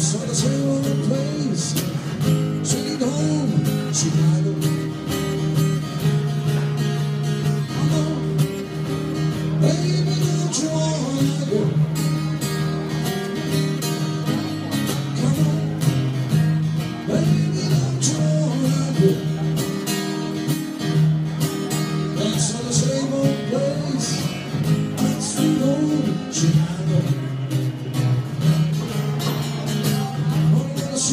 So the same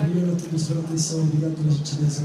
Obrigado a todos pela atenção, obrigado pela gentileza.